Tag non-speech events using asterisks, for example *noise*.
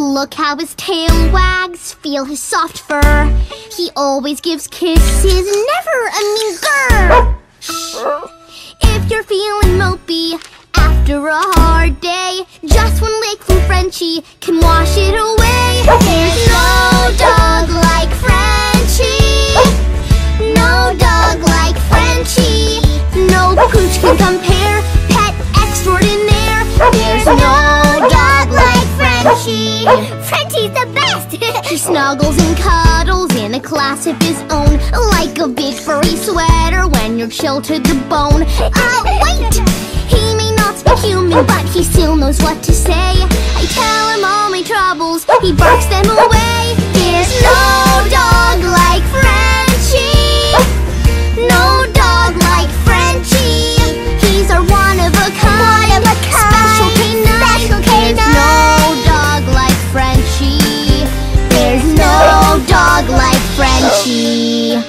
Look how his tail wags, feel his soft fur. He always gives kisses, never a mean grr. If you're feeling mopey after a hard day, just one lick from Frenchy can wash it away. There's no dog like Frenchy. No dog like Frenchy. No pooch can compare. Pet extraordinaire. There's no Frenchy. Oh. Frenchy's the best. *laughs* he snuggles and cuddles in a class of his own, like a big furry sweater when you're chilled to the bone. Oh wait, he may not be human, but he still knows what to say. I tell him all my troubles, he barks them away. dog like Frenchy.